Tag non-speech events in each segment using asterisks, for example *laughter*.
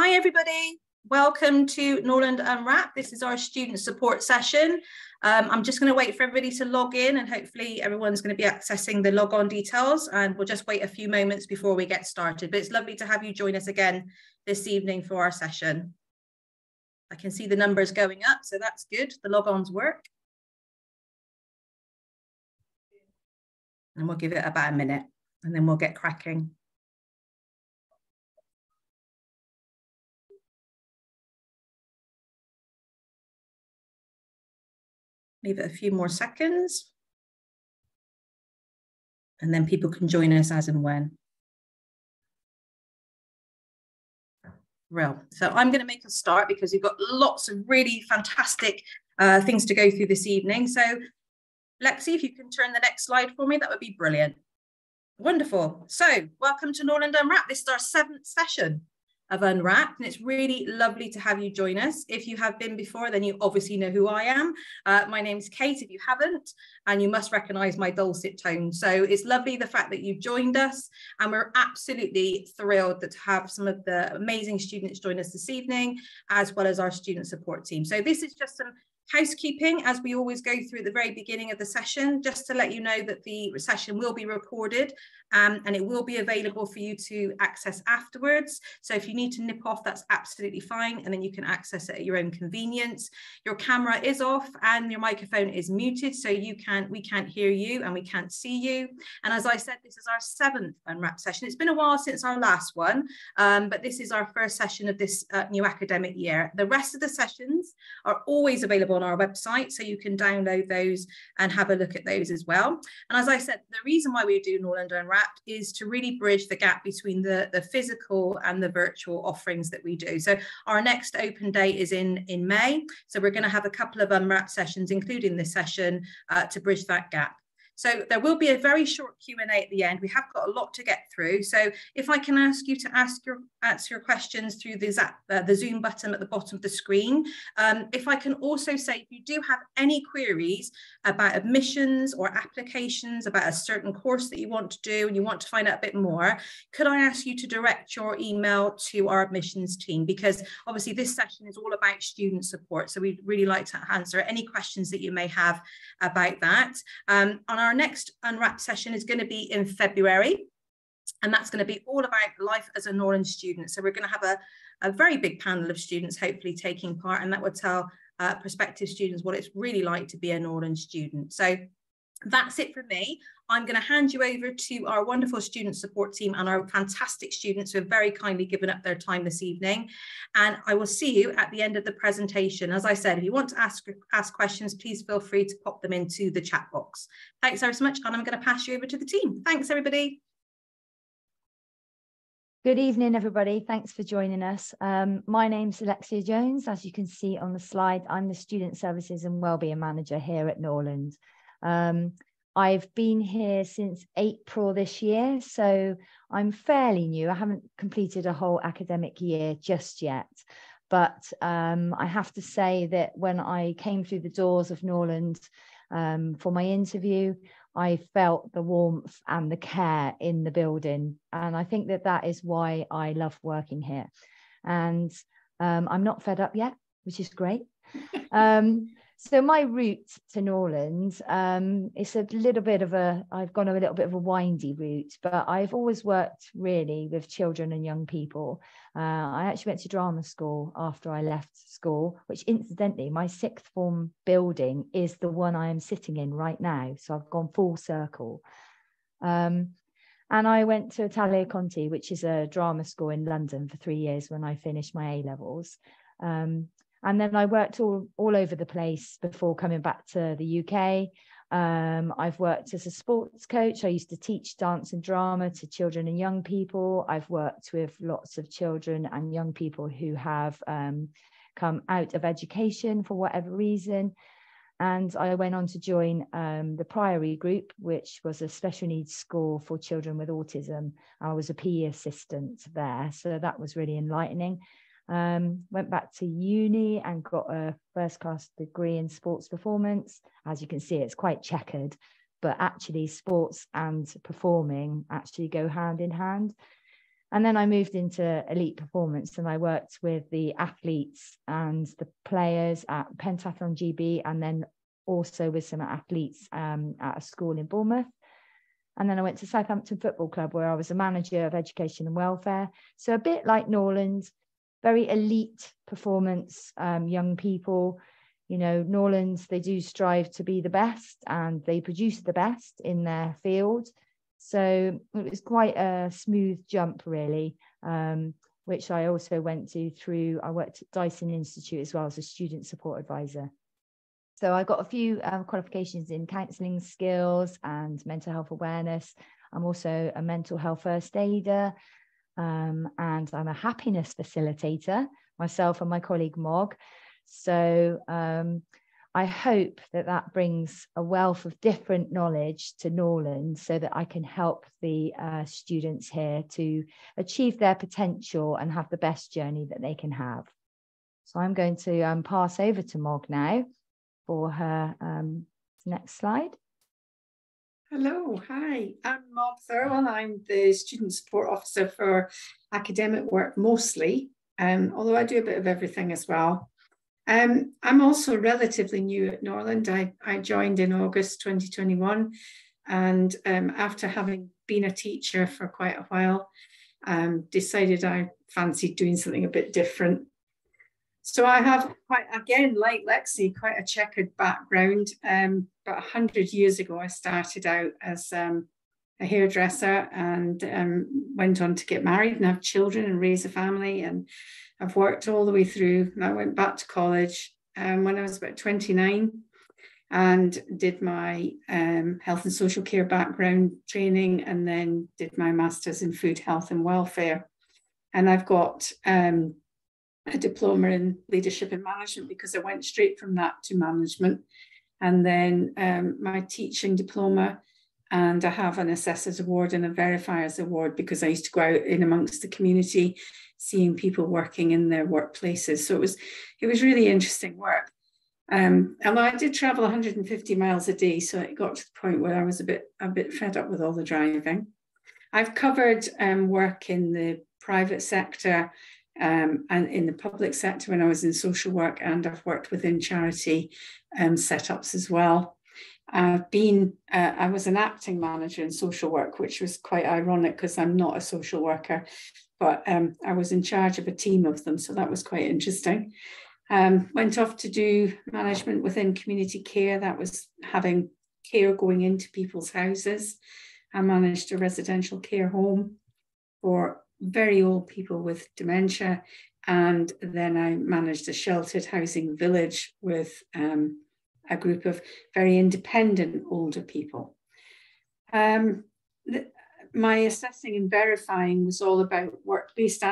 Hi, everybody. Welcome to Norland Unwrap. This is our student support session. Um, I'm just going to wait for everybody to log in and hopefully everyone's going to be accessing the log on details and we'll just wait a few moments before we get started. But it's lovely to have you join us again this evening for our session. I can see the numbers going up, so that's good. The log-ons work. And we'll give it about a minute and then we'll get cracking. Leave it a few more seconds. And then people can join us as and when. Real. So I'm going to make a start because we've got lots of really fantastic uh, things to go through this evening. So Lexy, if you can turn the next slide for me, that would be brilliant. Wonderful. So welcome to Norland Unwrapped. This is our seventh session of Unwrapped. And it's really lovely to have you join us. If you have been before, then you obviously know who I am. Uh, my name's Kate, if you haven't, and you must recognize my dulcet tone. So it's lovely the fact that you've joined us. And we're absolutely thrilled to have some of the amazing students join us this evening, as well as our student support team. So this is just some housekeeping as we always go through at the very beginning of the session just to let you know that the session will be recorded um, and it will be available for you to access afterwards. So if you need to nip off, that's absolutely fine. And then you can access it at your own convenience. Your camera is off and your microphone is muted. So you can't, we can't hear you and we can't see you. And as I said, this is our seventh Unwrap session. It's been a while since our last one, um, but this is our first session of this uh, new academic year. The rest of the sessions are always available on our website. So you can download those and have a look at those as well. And as I said, the reason why we do Norland Unwrap Is to really bridge the gap between the, the physical and the virtual offerings that we do. So our next open day is in, in May. So we're going to have a couple of Unwrapped sessions, including this session, uh, to bridge that gap. So there will be a very short Q&A at the end. We have got a lot to get through. So if I can ask you to ask your answer your questions through the, zap, uh, the Zoom button at the bottom of the screen. Um, if I can also say, if you do have any queries about admissions or applications about a certain course that you want to do and you want to find out a bit more, could I ask you to direct your email to our admissions team? Because obviously this session is all about student support. So we'd really like to answer any questions that you may have about that. Um, on our our next Unwrap session is going to be in February. And that's going to be all about life as a Norland student. So we're going to have a, a very big panel of students hopefully taking part, and that will tell uh, prospective students what it's really like to be a Norland student. So that's it for me. I'm going to hand you over to our wonderful student support team and our fantastic students who have very kindly given up their time this evening. And I will see you at the end of the presentation. As I said, if you want to ask, ask questions, please feel free to pop them into the chat box. Thanks ever so much. And I'm going to pass you over to the team. Thanks, everybody. Good evening, everybody. Thanks for joining us. Um, my name's Alexia Jones. As you can see on the slide, I'm the Student Services and Wellbeing Manager here at Norland. Um, I've been here since April this year, so I'm fairly new. I haven't completed a whole academic year just yet. But um, I have to say that when I came through the doors of Norland um, for my interview, I felt the warmth and the care in the building. And I think that that is why I love working here. And um, I'm not fed up yet, which is great. *laughs* So my route to Norland, um, it's a little bit of a, I've gone a little bit of a windy route, but I've always worked really with children and young people. Uh, I actually went to drama school after I left school, which incidentally, my sixth form building is the one I am sitting in right now. So I've gone full circle. Um, and I went to Italia Conti, which is a drama school in London for three years when I finished my A levels. Um, and then I worked all, all over the place before coming back to the UK. Um, I've worked as a sports coach. I used to teach dance and drama to children and young people. I've worked with lots of children and young people who have um, come out of education for whatever reason. And I went on to join um, the Priory Group, which was a special needs school for children with autism. I was a PE assistant there. So that was really enlightening. Um, went back to uni and got a first class degree in sports performance. As you can see, it's quite checkered, but actually, sports and performing actually go hand in hand. And then I moved into elite performance and I worked with the athletes and the players at Pentathlon GB and then also with some athletes um, at a school in Bournemouth. And then I went to Southampton Football Club where I was a manager of education and welfare. So a bit like Norland, very elite performance, um, young people. You know, Norlands, they do strive to be the best and they produce the best in their field. So it was quite a smooth jump, really, um, which I also went to through. I worked at Dyson Institute as well as a student support advisor. So I got a few um, qualifications in counselling skills and mental health awareness. I'm also a mental health first aider, um, and I'm a happiness facilitator, myself and my colleague Mog. So um, I hope that that brings a wealth of different knowledge to Norland so that I can help the uh, students here to achieve their potential and have the best journey that they can have. So I'm going to um, pass over to Mog now for her um, next slide. Hello, hi, I'm Mog Thirlwall. I'm the Student Support Officer for academic work mostly, um, although I do a bit of everything as well. Um, I'm also relatively new at Norland. I, I joined in August 2021. And um, after having been a teacher for quite a while, um, decided I fancied doing something a bit different. So I have quite, again, like Lexy, quite a checkered background. Um, about 100 years ago, I started out as um, a hairdresser and um, went on to get married and have children and raise a family. And I've worked all the way through. I went back to college um, when I was about 29 and did my um, health and social care background training and then did my master's in food health and welfare. And I've got um, a diploma in leadership and management because I went straight from that to management. And then um, my teaching diploma and I have an assessor's award and a verifier's award because I used to go out in amongst the community, seeing people working in their workplaces. So it was it was really interesting work. Um, although I did travel 150 miles a day, so it got to the point where I was a bit a bit fed up with all the driving. I've covered um, work in the private sector um, and in the public sector when I was in social work, and I've worked within charity um, setups as well. I've been, uh, I was an acting manager in social work, which was quite ironic because I'm not a social worker, but um, I was in charge of a team of them. So that was quite interesting. Um, went off to do management within community care. That was having care going into people's houses. I managed a residential care home for very old people with dementia. And then I managed a sheltered housing village with um, a group of very independent older people. Um, the, my assessing and verifying was all about work-based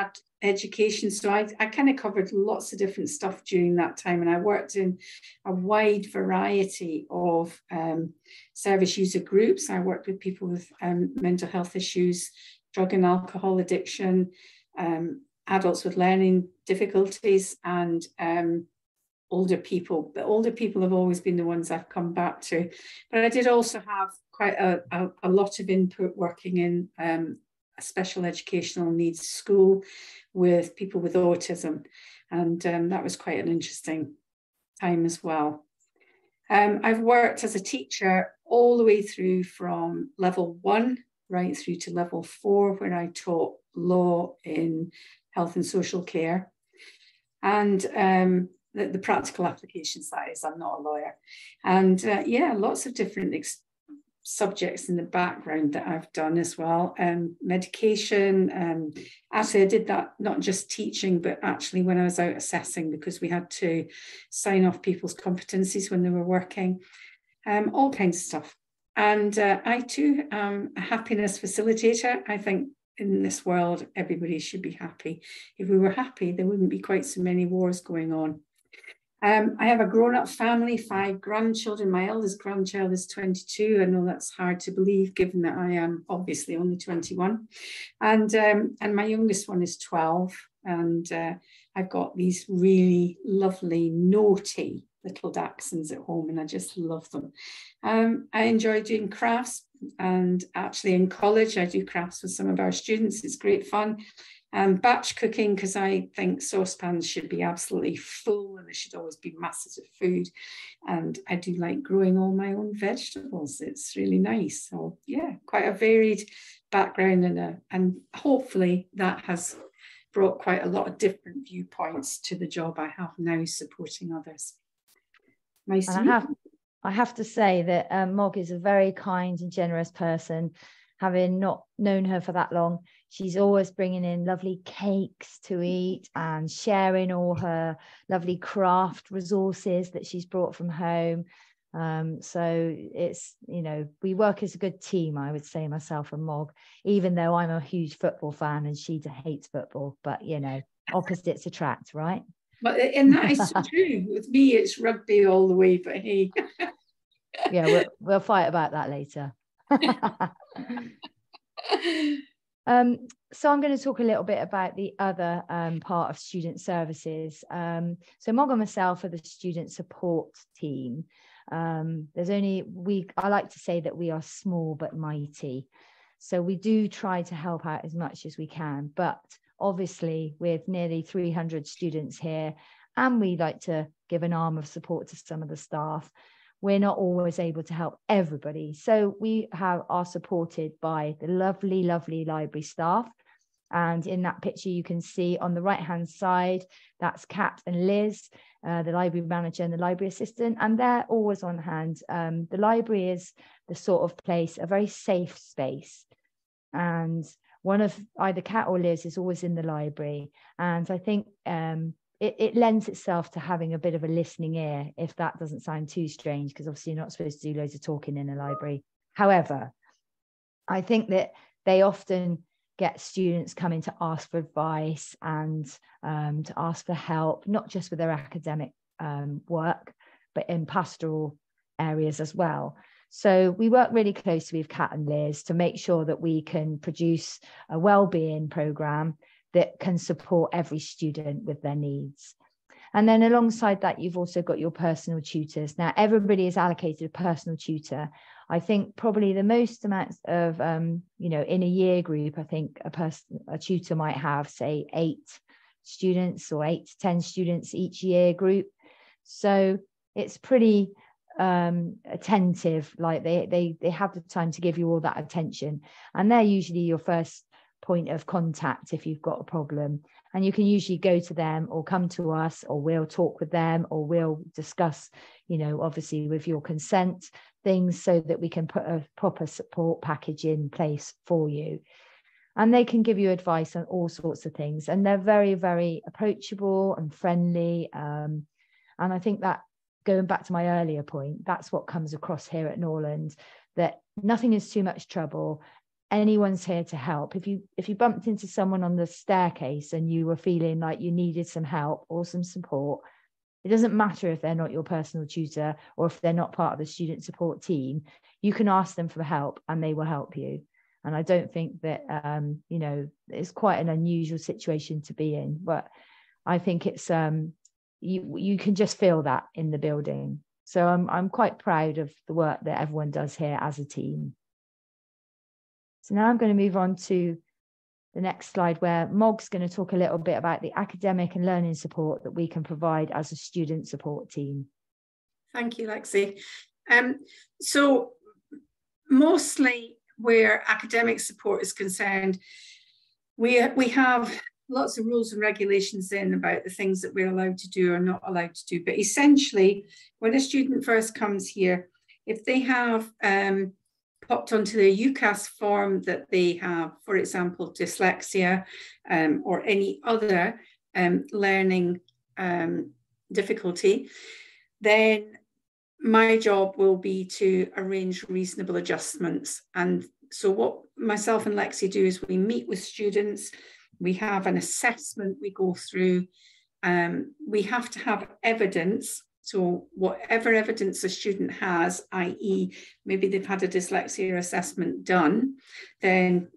education. So I, I kind of covered lots of different stuff during that time. And I worked in a wide variety of um, service user groups. I worked with people with um, mental health issues, drug and alcohol addiction, um, adults with learning difficulties, and um, older people. The older people have always been the ones I've come back to. But I did also have quite a, a, a lot of input working in um, a special educational needs school with people with autism. And um, that was quite an interesting time as well. Um, I've worked as a teacher all the way through from level one right through to level four, where I taught law in health and social care. And um, the, the practical application side is I'm not a lawyer. And uh, yeah, lots of different ex- subjects in the background that I've done as well. Um, medication. Um, actually, I did that not just teaching, but actually when I was out assessing because we had to sign off people's competencies when they were working. Um, all kinds of stuff. And uh, I too am a happiness facilitator. I think in this world, everybody should be happy. If we were happy, there wouldn't be quite so many wars going on. Um, I have a grown up family, five grandchildren. My eldest grandchild is 22. I know that's hard to believe given that I am obviously only 21. And, um, and my youngest one is 12. And uh, I've got these really lovely, naughty little dachshunds at home and I just love them. Um, I enjoy doing crafts and actually in college I do crafts with some of our students. It's great fun. Um, batch cooking because I think saucepans should be absolutely full and there should always be masses of food. And I do like growing all my own vegetables. It's really nice. So yeah, quite a varied background and a, and hopefully that has brought quite a lot of different viewpoints to the job I have now supporting others. Nice and I have, I have to say that um, Mog is a very kind and generous person. Having not known her for that long, she's always bringing in lovely cakes to eat and sharing all her lovely craft resources that she's brought from home. Um, so it's, you know, we work as a good team, I would say, myself and Mog, even though I'm a huge football fan and she hates football, but, you know, opposites attract, right? But and that is *laughs* true. With me, it's rugby all the way. But hey, yeah, we'll, we'll fight about that later. *laughs* um, so I'm going to talk a little bit about the other um, part of student services. Um, so Mog and myself are the student support team. Um, there's only we. I like to say that we are small but mighty. So we do try to help out as much as we can, but obviously with nearly 300 students here and we like to give an arm of support to some of the staff we're not always able to help everybody. So we have are supported by the lovely lovely library staff. And in that picture you can see on the right hand side that's kat and liz uh, the library manager and the library assistant. And they're always on hand. Um, the library is the sort of place a very safe space. And one of either Kat or Liz is always in the library. And I think um, it, it, lends itself to having a bit of a listening ear, if that doesn't sound too strange, because obviously you're not supposed to do loads of talking in a library. However, I think that they often get students coming to ask for advice and um, to ask for help, not just with their academic um, work, but in pastoral areas as well. So we work really closely with Kat and Liz to make sure that we can produce a well-being program that can support every student with their needs. And then alongside that, you've also got your personal tutors. Now, everybody is allocated a personal tutor. I think probably the most amounts of, um, you know, in a year group, I think a person, a tutor might have, say, eight students or eight to 10 students each year group. So it's pretty um, attentive like they they they have the time to give you all that attention. And they're usually your first point of contact if you've got a problem. And you can usually go to them or come to us or we'll talk with them or we'll discuss you know obviously with your consent things so that we can put a proper support package in place for you. And they can give you advice on all sorts of things. And they're very very approachable and friendly um, and i think that going back to my earlier point, that's what comes across here at Norland, that nothing is too much trouble. Anyone's here to help. If you if you bumped into someone on the staircase and you were feeling like you needed some help or some support, it doesn't matter if they're not your personal tutor or if they're not part of the student support team. You can ask them for help and they will help you. And I don't think that um, you know it's quite an unusual situation to be in, but I think it's um, you you can just feel that in the building. So I'm I'm quite proud of the work that everyone does here as a team. So now I'm going to move on to the next slide where Mog's going to talk a little bit about the academic and learning support that we can provide as a student support team. Thank you, Lexy. Um, so mostly where academic support is concerned, we, we have lots of rules and regulations in about the things that we're allowed to do or not allowed to do. But essentially, when a student first comes here, if they have um, popped onto the UCAS form that they have, for example, dyslexia um, or any other um, learning um, difficulty, then my job will be to arrange reasonable adjustments. And so what myself and Lexy do is we meet with students, we have an assessment we go through. Um, we have to have evidence. So, whatever evidence a student has, i.e., maybe they've had a dyslexia assessment done, then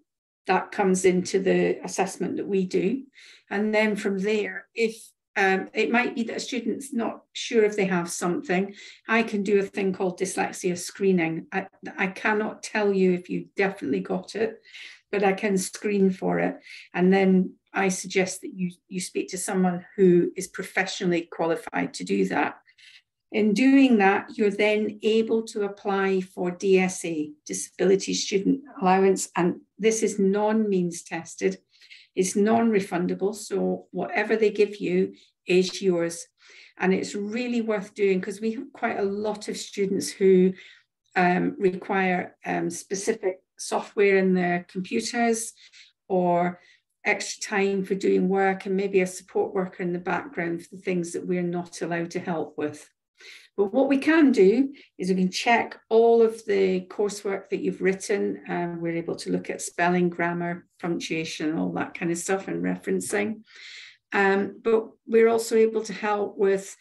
that comes into the assessment that we do. And then from there, if um, it might be that a student's not sure if they have something. I can do a thing called dyslexia screening. I, I cannot tell you if you definitely got it, but I can screen for it. And then I suggest that you, you speak to someone who is professionally qualified to do that. In doing that, you're then able to apply for DSA, Disability Student Allowance, and this is non means tested. It's non refundable. So, whatever they give you is yours. And it's really worth doing because we have quite a lot of students who um, require um, specific software in their computers or extra time for doing work and maybe a support worker in the background for the things that we're not allowed to help with. But what we can do is we can check all of the coursework that you've written. Um, we're able to look at spelling, grammar, punctuation, all that kind of stuff and referencing. Um, but we're also able to help with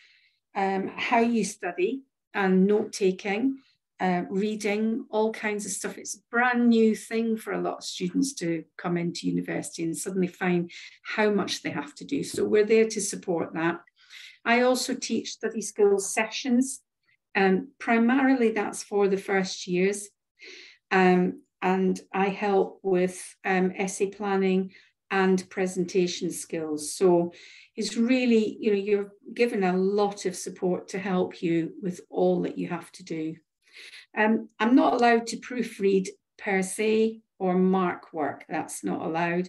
um, how you study and note taking, uh, reading, all kinds of stuff. It's a brand new thing for a lot of students to come into university and suddenly find how much they have to do. So we're there to support that. I also teach study skills sessions. Um, primarily, that's for the first years. Um, and I help with um, essay planning and presentation skills. So it's really, you know, you're given a lot of support to help you with all that you have to do. Um, I'm not allowed to proofread per se or mark work. That's not allowed.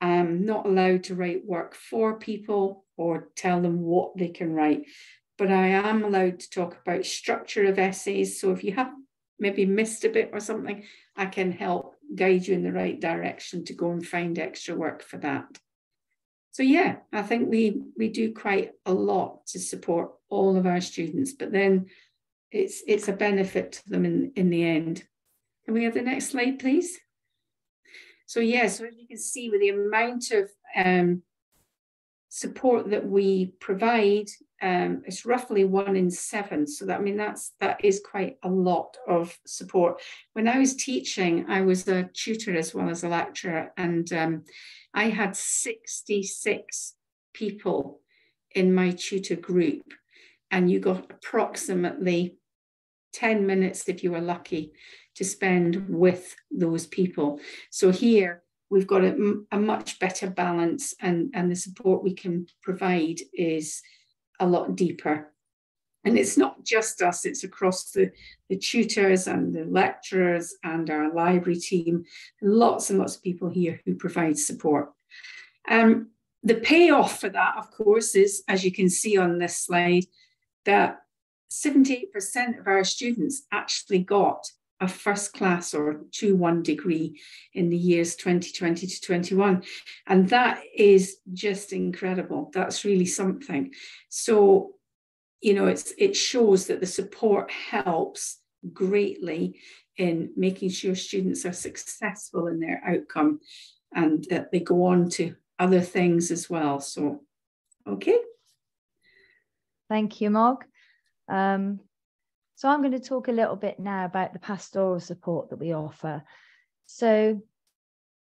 I'm not allowed to write work for people or tell them what they can write. But I am allowed to talk about structure of essays. So if you have maybe missed a bit or something, I can help guide you in the right direction to go and find extra work for that. So yeah, I think we we do quite a lot to support all of our students, but then it's it's a benefit to them in, in the end. Can we have the next slide, please? So yeah, so as you can see with the amount of um, support that we provide, um, it's roughly one in seven. So that I mean that's that is quite a lot of support. When I was teaching, I was a tutor as well as a lecturer, and um, I had 66 people in my tutor group, and you got approximately 10 minutes if you were lucky to spend with those people. So here we've got a, a much better balance and, and the support we can provide is a lot deeper. And it's not just us, it's across the, the tutors and the lecturers and our library team, lots and lots of people here who provide support. Um, the payoff for that, of course, is, as you can see on this slide, that 78% of our students actually got a first class or 2 1 degree in the years 2020 to 21. And that is just incredible. That's really something. So, you know, it's it shows that the support helps greatly in making sure students are successful in their outcome and that they go on to other things as well. So, okay. Thank you, Mog. Um, so I'm going to talk a little bit now about the pastoral support that we offer. So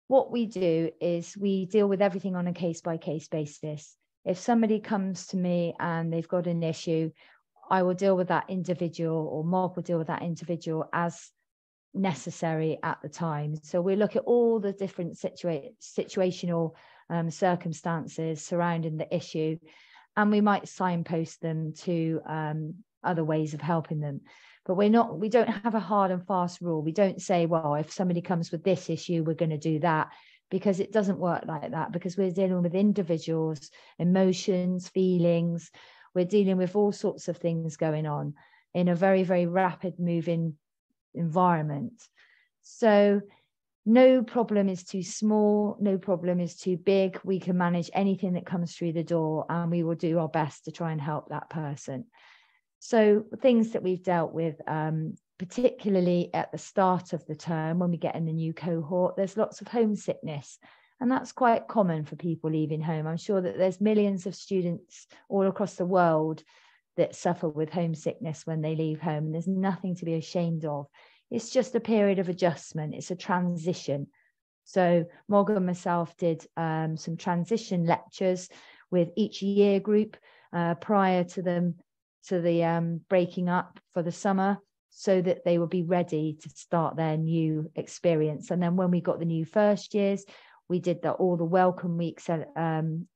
what we do is we deal with everything on a case by case basis. If somebody comes to me and they've got an issue, I will deal with that individual or Mog will deal with that individual as necessary at the time. So we look at all the different situa- situational um, circumstances surrounding the issue and we might signpost them to um, other ways of helping them. But we're not we don't have a hard and fast rule. We don't say well if somebody comes with this issue we're going to do that because it doesn't work like that because we're dealing with individuals emotions feelings. We're dealing with all sorts of things going on in a very very rapid moving environment. So no problem is too small no problem is too big. We can manage anything that comes through the door and we will do our best to try and help that person so things that we've dealt with, um, particularly at the start of the term when we get in the new cohort, there's lots of homesickness. And that's quite common for people leaving home. I'm sure that there's millions of students all across the world that suffer with homesickness when they leave home. And there's nothing to be ashamed of. It's just a period of adjustment, it's a transition. So Morgan and myself did um, some transition lectures with each year group uh, prior to them to the um, breaking up for the summer so that they would be ready to start their new experience. And then when we got the new first years, we did the, all the welcome weeks um,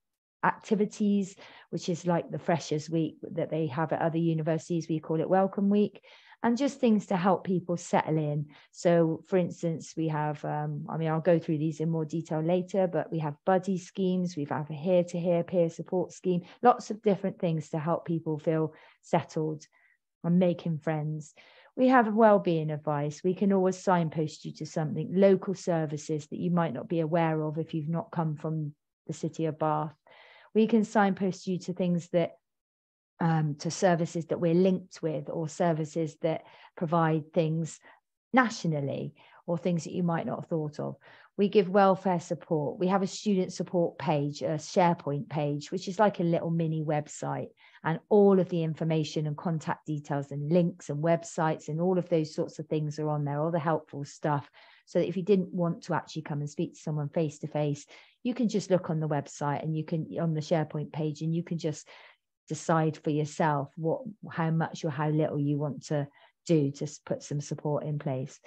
activities, which is like the Freshers Week that they have at other universities. We call it Welcome Week and just things to help people settle in. So, for instance, we have, um, I mean, I'll go through these in more detail later, but we have buddy schemes, we have a Here to Hear peer support scheme, lots of different things to help people feel settled and making friends. We have well-being advice. We can always signpost you to something, local services that you might not be aware of if you've not come from the city of Bath. We can signpost you to things that um, to services that we're linked with or services that provide things nationally or things that you might not have thought of. We give welfare support. We have a student support page, a SharePoint page, which is like a little mini website. And all of the information and contact details and links and websites and all of those sorts of things are on there, all the helpful stuff. So that if you didn't want to actually come and speak to someone face to face, you can just look on the website and you can on the SharePoint page and you can just decide for yourself what how much or how little you want to do to put some support in place.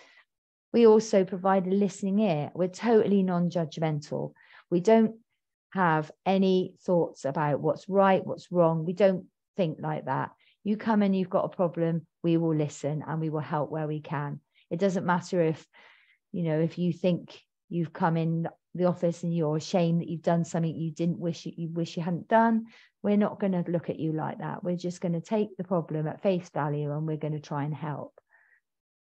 We also provide a listening ear. We're totally non-judgmental. We don't have any thoughts about what's right what's wrong. We don't think like that. You come and you've got a problem we will listen and we will help where we can. It doesn't matter if you know if you think you've come in the office and you're ashamed that you've done something you didn't wish you, wish you hadn't done we're not going to look at you like that we're just going to take the problem at face value and we're going to try and help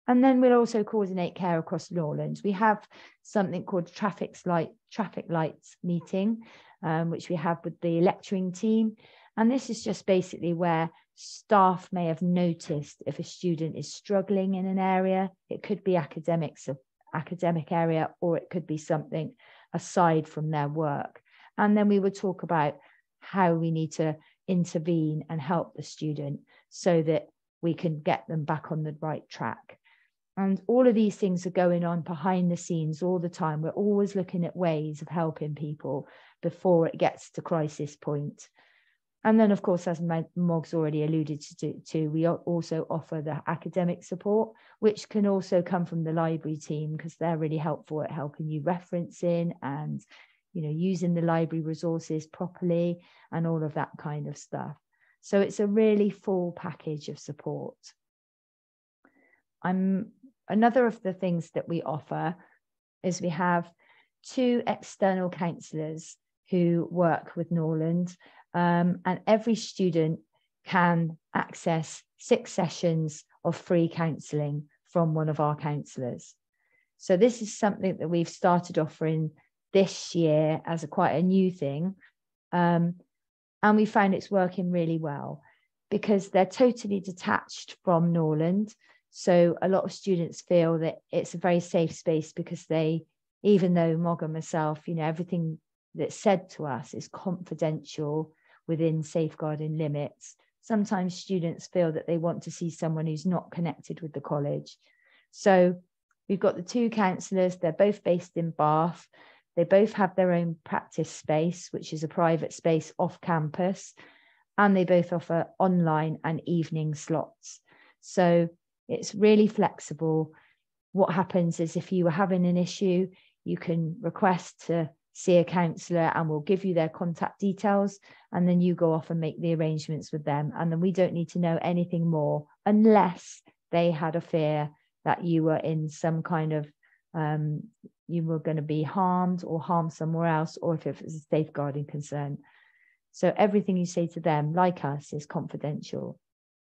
and then we'll also coordinate care across Norlands. We have something called traffic light traffic lights meeting, um, which we have with the lecturing team. And this is just basically where staff may have noticed if a student is struggling in an area. It could be academics academic area, or it could be something aside from their work. And then we would talk about how we need to intervene and help the student so that we can get them back on the right track. And all of these things are going on behind the scenes all the time. We're always looking at ways of helping people before it gets to crisis point. And then, of course, as Mog's already alluded to, to, we also offer the academic support, which can also come from the library team because they're really helpful at helping you referencing and, you know, using the library resources properly and all of that kind of stuff. So it's a really full package of support. I'm another of the things that we offer is we have two external counsellors who work with Norland um, and every student can access six sessions of free counselling from one of our counsellors. So this is something that we've started offering this year as a quite a new thing. Um, and we found it's working really well because they're totally detached from Norland. So a lot of students feel that it's a very safe space because they, even though Mog and myself, you know, everything that's said to us is confidential within safeguarding limits. Sometimes students feel that they want to see someone who's not connected with the college. So we've got the two counsellors, they're both based in Bath. They both have their own practice space, which is a private space off campus, and they both offer online and evening slots. So it's really flexible. What happens is if you are having an issue, you can request to see a counsellor and we'll give you their contact details and then you go off and make the arrangements with them. And then we don't need to know anything more unless they had a fear that you were in some kind of um, you were going to be harmed or harmed somewhere else or if it was a safeguarding concern. So everything you say to them like us is confidential.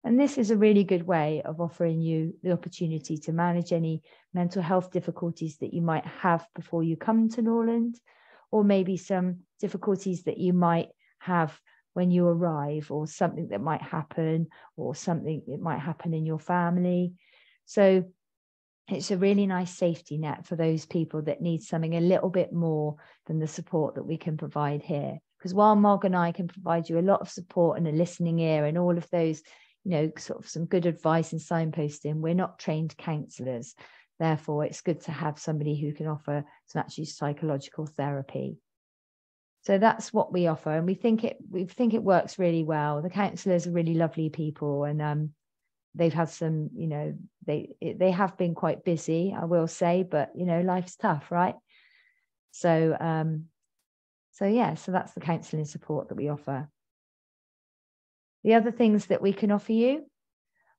And this is a really good way of offering you the opportunity to manage any mental health difficulties that you might have before you come to Norland or maybe some difficulties that you might have when you arrive, or something that might happen, or something that might happen in your family. So it's a really nice safety net for those people that need something a little bit more than the support that we can provide here. Because while Mog and I can provide you a lot of support and a listening ear and all of those, you know, sort of some good advice and signposting, we're not trained counsellors. Therefore, it's good to have somebody who can offer some actually psychological therapy. So that's what we offer, and we think it we think it works really well. The counsellors are really lovely people, and um, they've had some, you know, they they have been quite busy, I will say, but you know, life's tough, right? So um, so yeah, so that's the counselling support that we offer. The other things that we can offer you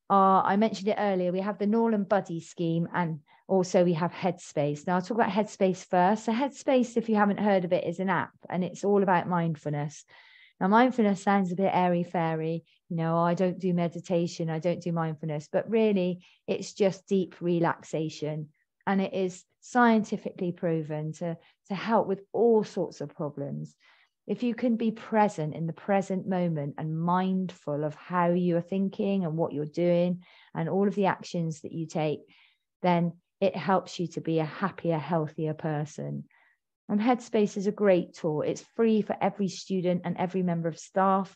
are, I mentioned it earlier, we have the Norland Buddy scheme and also we have Headspace. Now I'll talk about Headspace first. So Headspace, if you haven't heard of it, is an app and it's all about mindfulness. Now, mindfulness sounds a bit airy fairy. You know, oh, I don't do meditation, I don't do mindfulness, but really it's just deep relaxation. And it is scientifically proven to, to help with all sorts of problems. If you can be present in the present moment and mindful of how you are thinking and what you're doing and all of the actions that you take, then it helps you to be a happier, healthier person. And Headspace is a great tool. It's free for every student and every member of staff.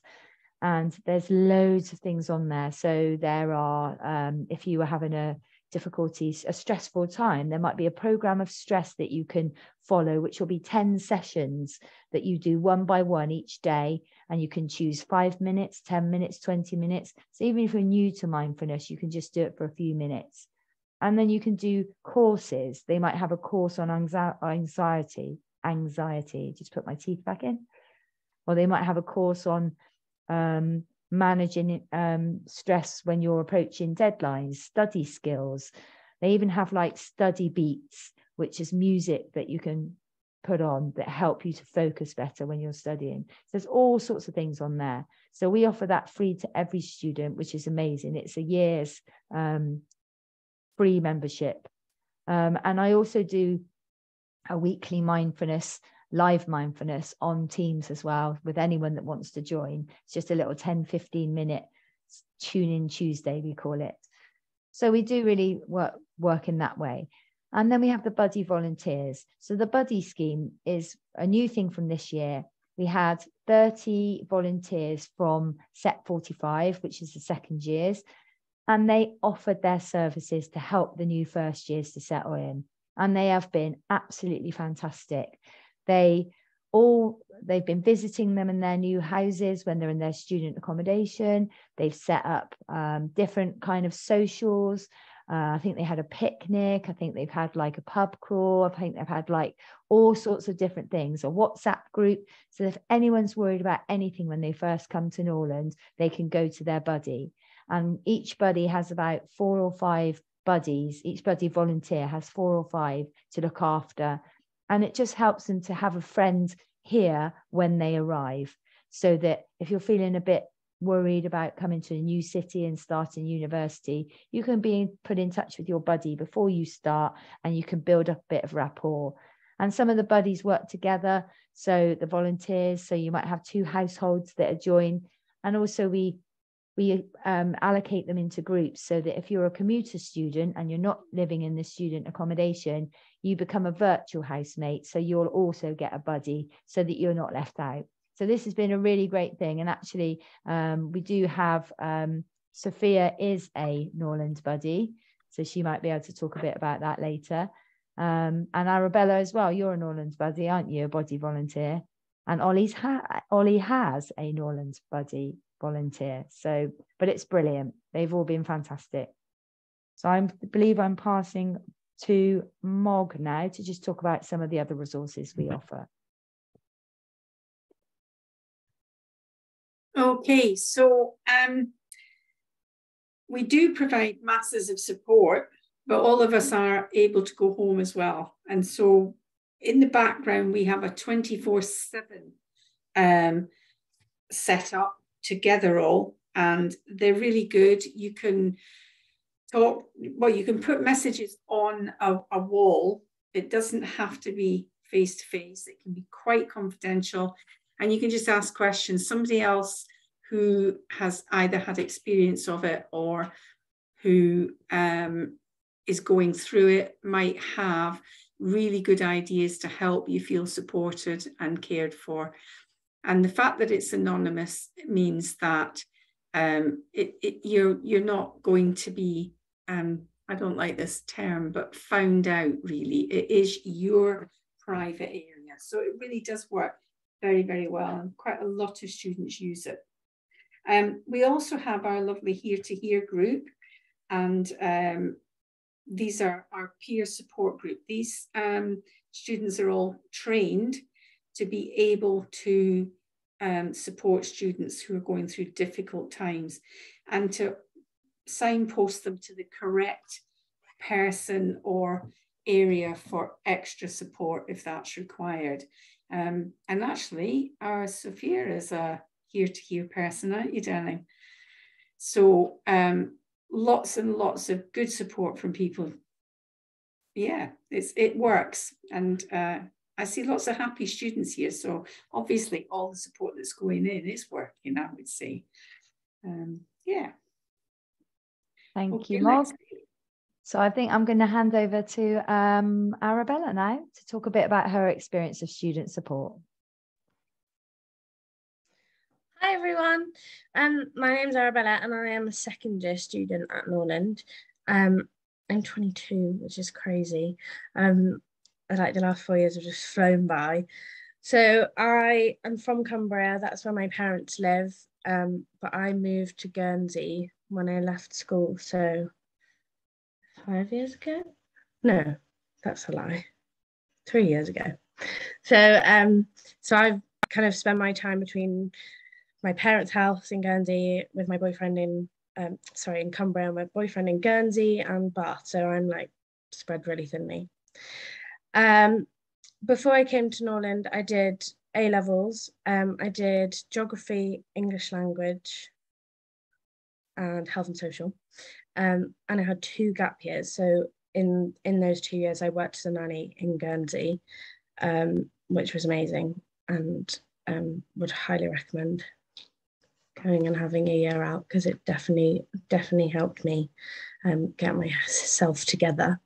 And there's loads of things on there. So there are, um, if you were having a difficulty, a stressful time, there might be a program of stress that you can follow, which will be 10 sessions that you do one by one each day. And you can choose five minutes, 10 minutes, 20 minutes. So even if you're new to mindfulness, you can just do it for a few minutes. And then you can do courses. They might have a course on anxiety, anxiety, just put my teeth back in. Or they might have a course on um, managing um, stress when you're approaching deadlines, study skills. They even have like study beats, which is music that you can put on that help you to focus better when you're studying. So there's all sorts of things on there. So we offer that free to every student, which is amazing. It's a year's um, free membership. Um, and I also do a weekly mindfulness, live mindfulness on Teams as well with anyone that wants to join. It's just a little 10, 15 minute tune in Tuesday, we call it. So we do really work, work in that way. And then we have the buddy volunteers. So the buddy scheme is a new thing from this year. We had 30 volunteers from SET 45, which is the second years, and they offered their services to help the new first years to settle in. And they have been absolutely fantastic. They all they've been visiting them in their new houses when they're in their student accommodation. They've set up um, different kind of socials. Uh, I think they had a picnic. I think they've had like a pub crawl. I think they've had like all sorts of different things, a WhatsApp group. So if anyone's worried about anything when they first come to Norland, they can go to their buddy and each buddy has about four or five buddies each buddy volunteer has four or five to look after and it just helps them to have a friend here when they arrive so that if you're feeling a bit worried about coming to a new city and starting university you can be put in touch with your buddy before you start and you can build up a bit of rapport. And some of the buddies work together so the volunteers so you might have two households that are joined. And also we we um, allocate them into groups so that if you're a commuter student and you're not living in the student accommodation, you become a virtual housemate. So you'll also get a buddy so that you're not left out. So this has been a really great thing. And actually, um, we do have um, Sophia is a Norland buddy. So she might be able to talk a bit about that later. Um, and Arabella as well, you're a Norland buddy, aren't you? A body volunteer. And Olly's ha- Olly has a Norland buddy volunteer. So, but it's brilliant. They've all been fantastic. So I believe I'm passing to Mog now to just talk about some of the other resources we offer. Okay, so um, we do provide masses of support, but all of us are able to go home as well. And so in the background, we have a 24 7 um, setup Togetherall and they're really good. You can talk, well, you can put messages on a, a wall. It doesn't have to be face to face, it can be quite confidential. And you can just ask questions. Somebody else who has either had experience of it or who um, is going through it might have really good ideas to help you feel supported and cared for. And the fact that it's anonymous means that um, it, it, you're you're not going to be um, I don't like this term, but found out really. It is your private area. So it really does work very, very well, and quite a lot of students use it. Um, we also have our lovely Here to Hear group, and um, these are our peer support group. These um, students are all trained to be able to um, support students who are going through difficult times and to signpost them to the correct person or area for extra support if that's required. Um, and actually, our Sophia is a Here to Hear person, aren't you, darling? So um, lots and lots of good support from people. Yeah, it's it works, and uh, I see lots of happy students here. So obviously, all the support that's going in is working. I would say, um, yeah. Thank okay, you, Mark. So I think I'm going to hand over to um, Arabella now to talk a bit about her experience of student support. Hi everyone, um, my name is Arabella and I am a second year student at Norland. Um, I'm 22, which is crazy. Um, like the last four years have just flown by. So I am from Cumbria, that's where my parents live, um, but I moved to Guernsey when I left school. So five years ago? No, that's a lie. Three years ago. So um, so I've kind of spent my time between my parents' house in Guernsey with my boyfriend in um, sorry in Cumbria, my boyfriend in Guernsey and Bath. So I'm like spread really thinly. Um, before I came to Norland, I did A levels. Um, I did geography, English language, and health and social. Um, and I had two gap years. So in in those two years, I worked as a nanny in Guernsey, um, which was amazing, and um, would highly recommend going and having a year out because it definitely definitely helped me um, get myself together.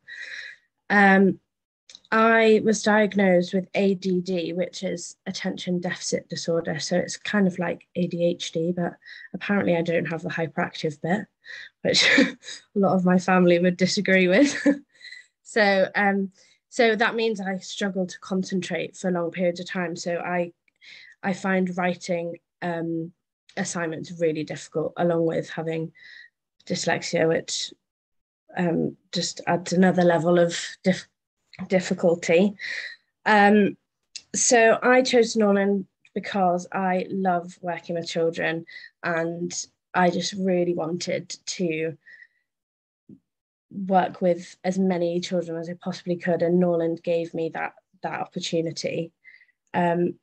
Um, I was diagnosed with ADD, which is attention deficit disorder. So it's kind of like ADHD, but apparently I don't have the hyperactive bit, which *laughs* a lot of my family would disagree with. *laughs* so um, so that means I struggle to concentrate for long periods of time. So I I find writing um, assignments really difficult, along with having dyslexia, which um, just adds another level of dif- difficulty. Um, so I chose Norland because I love working with children and I just really wanted to work with as many children as I possibly could and Norland gave me that that opportunity. Um,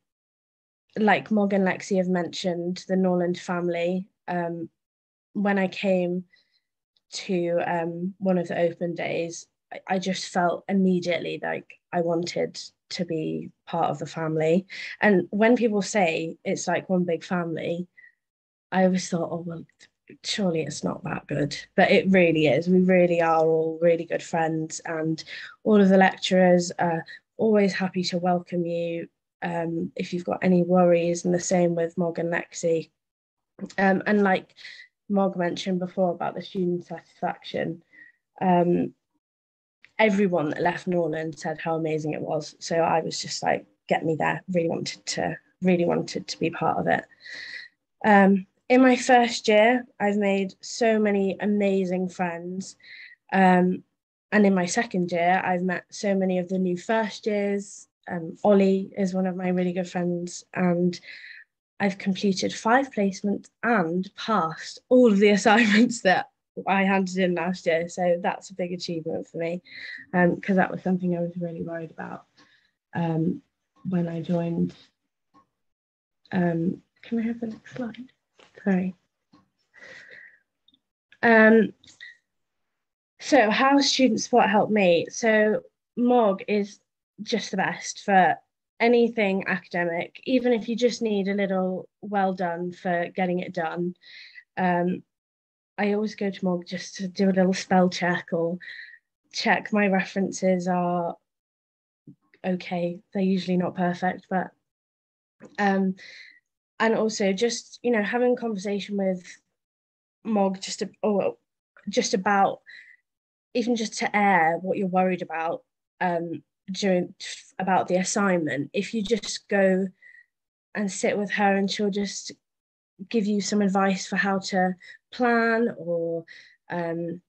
like Mog and Lexy have mentioned, the Norland family, um, when I came to um, one of the open days, I just felt immediately like I wanted to be part of the family. And when people say it's like one big family, I always thought, oh, well, surely it's not that good. But it really is. We really are all really good friends, and all of the lecturers are always happy to welcome you um, if you've got any worries, and the same with Mog and Lexy. Um, and like Mog mentioned before about the student satisfaction, um, everyone that left Norland said how amazing it was. So I was just like, get me there. Really wanted to, really wanted to be part of it. Um, in my first year, I've made so many amazing friends. Um, and in my second year, I've met so many of the new first years. Um, Olly is one of my really good friends, and I've completed five placements and passed all of the *laughs* assignments that I handed in last year. So that's a big achievement for me because um, that was something I was really worried about um, when I joined. Um, can I have the next slide? Sorry. Um, so how student support helped me? So Mog is just the best for anything academic, even if you just need a little well done for getting it done. Um, I always go to Mog just to do a little spell check or check my references are okay. They're usually not perfect, but um, and also just you know having conversation with Mog just to, or just about even just to air what you're worried about um, during about the assignment. If you just go and sit with her and she'll just give you some advice for how to plan or um,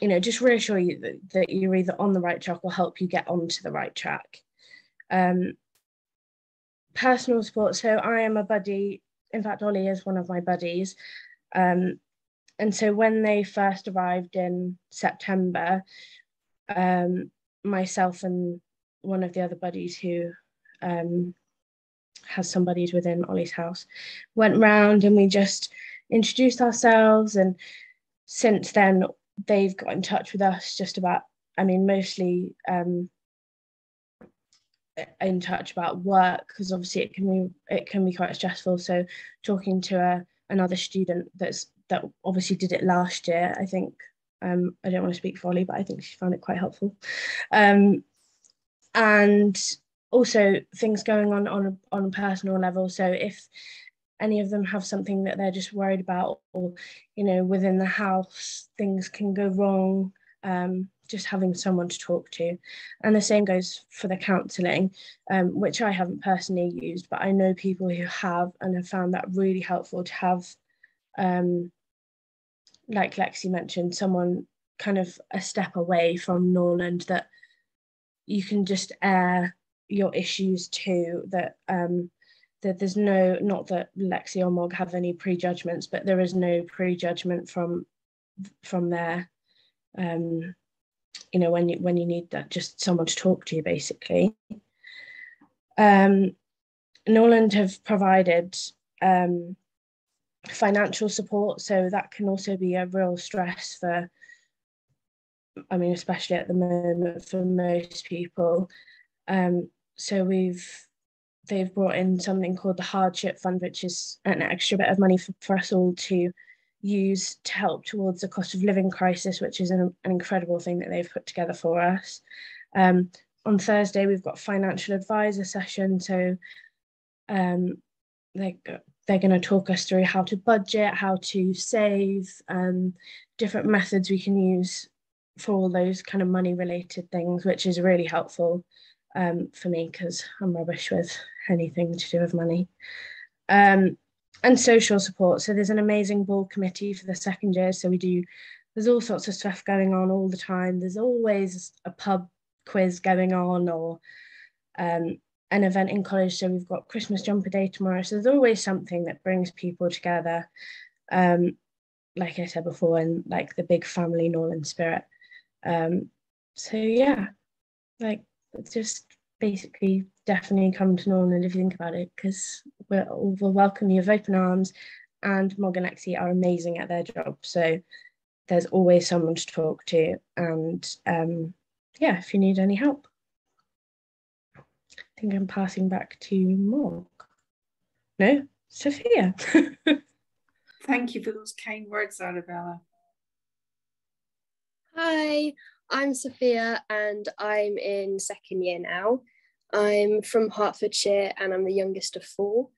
you know just reassure you that, that you're either on the right track or help you get onto the right track. Um, personal support. So i am a buddy in fact Olly is one of my buddies. Um, and so when they first arrived in september um, myself and one of the other buddies who um, has some buddies within Olly's house, went round and we just introduced ourselves. And since then, they've got in touch with us just about, I mean, mostly um, in touch about work because obviously it can be it can be quite stressful. So talking to a, another student that's that obviously did it last year, I think um, I don't want to speak for Olly, but I think she found it quite helpful. Um, and also things going on on a, on a personal level. So if any of them have something that they're just worried about, or you know, within the house things can go wrong. Um, just having someone to talk to, and the same goes for the counselling, um, which I haven't personally used, but I know people who have and have found that really helpful to have. Um, like Lexy mentioned, someone kind of a step away from Norland that you can just air your issues too that um that there's no not that Lexy or Mog have any prejudgments, but there is no prejudgment from from there. Um, you know, when you when you need that just someone to talk to you basically. Um Norland have provided um financial support, so that can also be a real stress for I mean, especially at the moment for most people. Um, so we've they've brought in something called the hardship fund, which is an extra bit of money for, for us all to use to help towards the cost of living crisis, which is an, an incredible thing that they've put together for us. Um, on Thursday, we've got financial advisor session. So um, they, they're going to talk us through how to budget, how to save, um, different methods we can use for all those kind of money related things, which is really helpful um, for me because I'm rubbish with anything to do with money. Um, and social support. So there's an amazing ball committee for the second year. So we do, there's all sorts of stuff going on all the time. There's always a pub quiz going on or um, an event in college. So we've got Christmas jumper day tomorrow. So there's always something that brings people together. Um, like I said before, and like the big family Norland spirit. Um, so yeah, like just basically definitely come to Norland if you think about it, because we'll, we'll welcome you with open arms. And Mog and Lexy are amazing at their job. So there's always someone to talk to. And um, yeah, if you need any help. I think I'm passing back to Mog. No, Sophia. *laughs* Thank you for those kind words, Arabella. Hi, I'm Sophia and I'm in second year now. I'm from Hertfordshire and I'm the youngest of four.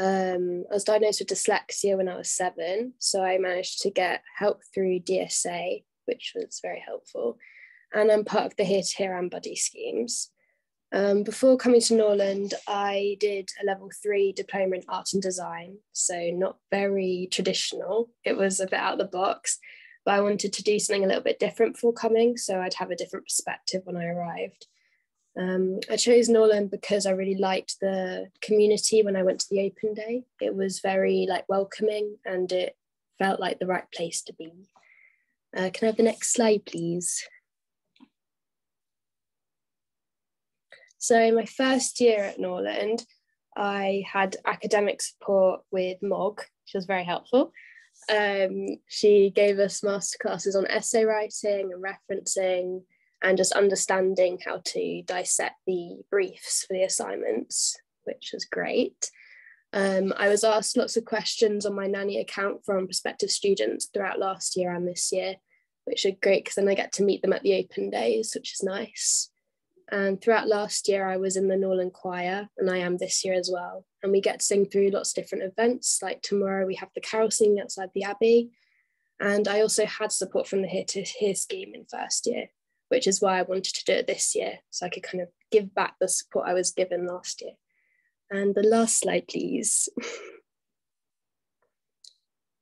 Um, I was diagnosed with dyslexia when I was seven, so I managed to get help through DSA, which was very helpful. And I'm part of the Here to Hear and Buddy schemes. Um, before coming to Norland, I did a level three diploma in art and design, so not very traditional. It was a bit out of the box, but I wanted to do something a little bit different before coming, so I'd have a different perspective when I arrived. Um, I chose Norland because I really liked the community when I went to the open day. It was very like welcoming and it felt like the right place to be. Uh, can I have the next slide, please? So my first year at Norland, I had academic support with Mog, which was very helpful. Um, she gave us masterclasses on essay writing and referencing and just understanding how to dissect the briefs for the assignments, which was great. Um, I was asked lots of questions on my nanny account from prospective students throughout last year and this year, which are great because then I get to meet them at the open days, which is nice. And throughout last year, I was in the Norland Choir, and I am this year as well. And we get to sing through lots of different events. Like tomorrow, we have the carol singing outside the Abbey. And I also had support from the Here to Hear scheme in first year, which is why I wanted to do it this year, so I could kind of give back the support I was given last year. And the last slide, please. *laughs*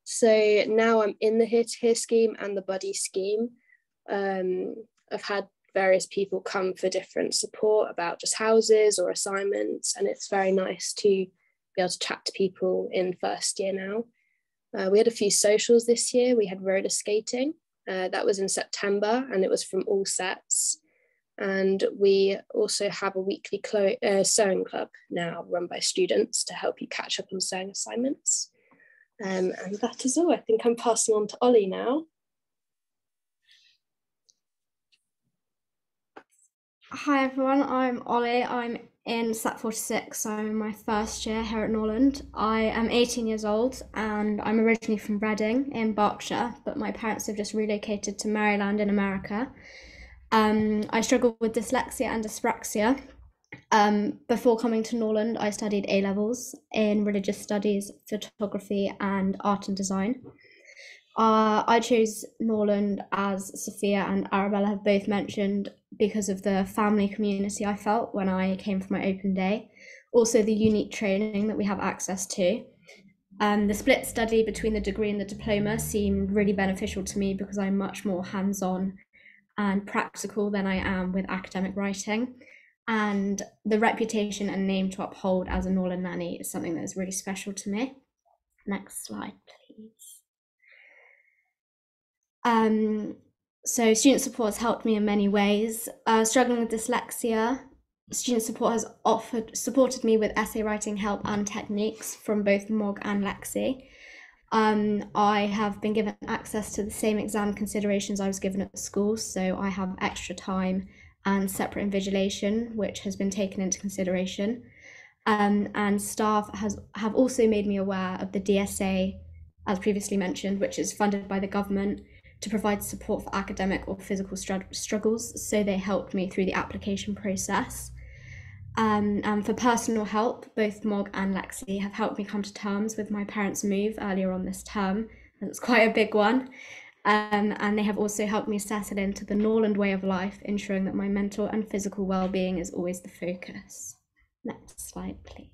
so now I'm in the Here to Hear scheme and the Buddy scheme. Um, I've had various people come for different support about just houses or assignments, and it's very nice to be able to chat to people in first year now. Uh, we had a few socials this year. We had roller skating. Uh, that was in September and it was from all sets. And we also have a weekly clo- uh, sewing club now run by students to help you catch up on sewing assignments. Um, and that is all. I think I'm passing on to Olly now. Hi everyone, I'm Olly. I'm in SLAC 46, so I'm in my first year here at Norland. I am 18 years old and I'm originally from Reading in Berkshire, but my parents have just relocated to Maryland in America. Um, I struggle with dyslexia and dyspraxia. Um, before coming to Norland, I studied A levels in religious studies, photography, and art and design. Uh, I chose Norland as Sophia and Arabella have both mentioned because of the family community I felt when I came for my open day. Also, the unique training that we have access to. Um, the split study between the degree and the diploma seemed really beneficial to me because I'm much more hands on and practical than I am with academic writing. And the reputation and name to uphold as a Norland nanny is something that is really special to me. Next slide, please. Um, so student support has helped me in many ways. Uh, struggling with dyslexia, student support has offered supported me with essay writing help and techniques from both Mog and Lexy. Um, I have been given access to the same exam considerations I was given at school, so I have extra time and separate invigilation, which has been taken into consideration. Um, and staff has have also made me aware of the DSA, as previously mentioned, which is funded by the government to provide support for academic or physical struggles. So they helped me through the application process. Um, and for personal help, both Mog and Lexy have helped me come to terms with my parents' move earlier on this term. It's quite a big one. Um, and they have also helped me settle into the Norland way of life, ensuring that my mental and physical well-being is always the focus. Next slide, please.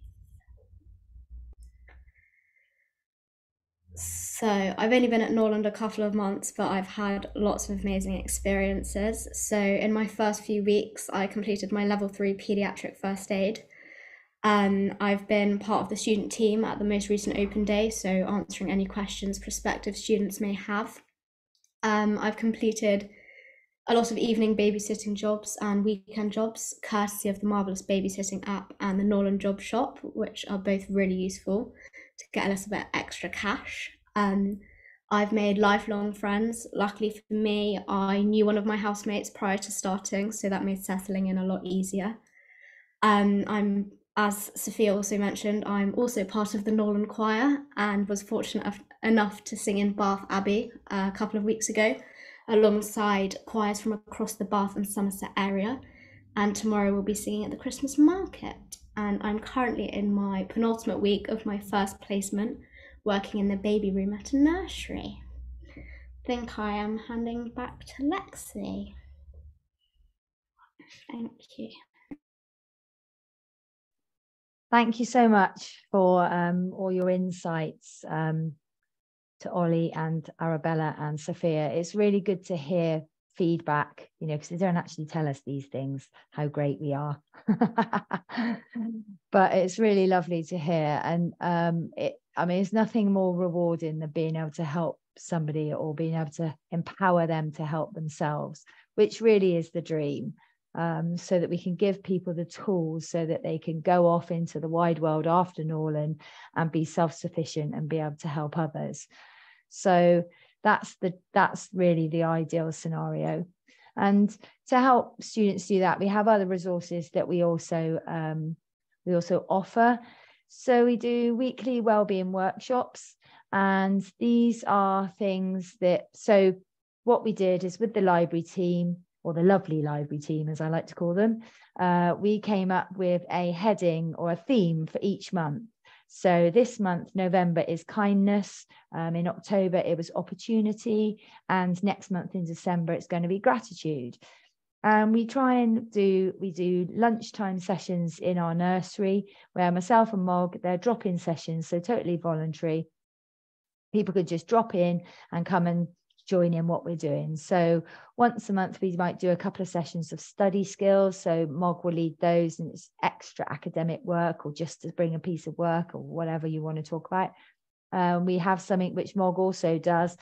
So I've only been at Norland a couple of months, but I've had lots of amazing experiences. So in my first few weeks, I completed my level three pediatric first aid. Um, I've been part of the student team at the most recent open day, so answering any questions prospective students may have. Um, I've completed a lot of evening babysitting jobs and weekend jobs, courtesy of the Marvelous Babysitting app and the Norland Job Shop, which are both really useful to get a little bit extra cash. Um, I've made lifelong friends. Luckily for me, I knew one of my housemates prior to starting, so that made settling in a lot easier. Um, I'm, as Sophia also mentioned, I'm also part of the Norland Choir and was fortunate enough to sing in Bath Abbey uh, a couple of weeks ago, alongside choirs from across the Bath and Somerset area. And tomorrow we'll be singing at the Christmas market. And I'm currently in my penultimate week of my first placement working in the baby room at a nursery. think I am handing back to Lexy. Thank you. Thank you so much for um, all your insights um, to Olly and Arabella and Sophia. It's really good to hear feedback, you know, because they don't actually tell us these things, how great we are. *laughs* but it's really lovely to hear. And um, it, I mean, it's nothing more rewarding than being able to help somebody or being able to empower them to help themselves, which really is the dream. Um, so that we can give people the tools so that they can go off into the wide world after Norland and be self-sufficient and be able to help others. So that's the that's really the ideal scenario. And to help students do that we have other resources that we also um, we also offer. So we do weekly wellbeing workshops and these are things that so what we did is with the library team or the lovely library team as i like to call them uh, we came up with a heading or a theme for each month so this month, November is kindness. Um, in October, it was opportunity. And next month in December, it's going to be gratitude. and we try and do we do lunchtime sessions in our nursery where myself and Mog they're drop-in sessions so totally voluntary people could just drop in and come and join in what we're doing. So once a month we might do a couple of sessions of study skills. So Mog will lead those and it's extra academic work or just to bring a piece of work or whatever you want to talk about. Um, we have something which Mog also does.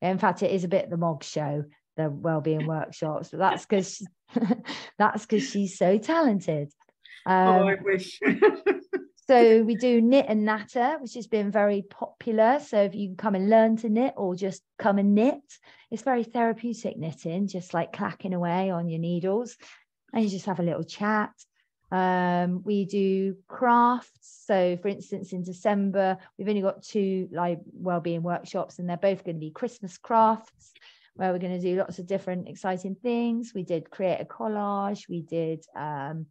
In fact it is a bit the Mog show the well-being workshops but that's because *laughs* that's because she's so talented. Um, oh i um, wish *laughs* so we do knit and natter which has been very popular so if you can come and learn to knit or just come and knit it's very therapeutic knitting just like clacking away on your needles and you just have a little chat um, we do crafts. So, for instance, in December, we've only got two like well-being workshops, and they're both going to be Christmas crafts where we're going to do lots of different exciting things. We did create a collage, we did um,